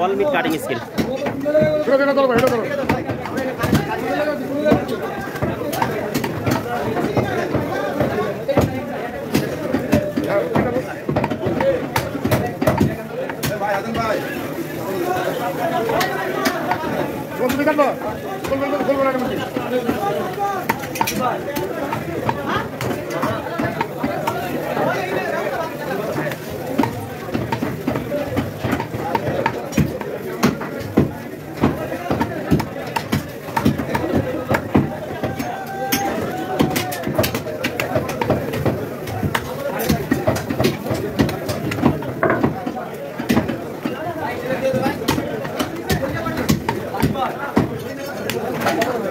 All meat cutting skill Thank you. Thank you.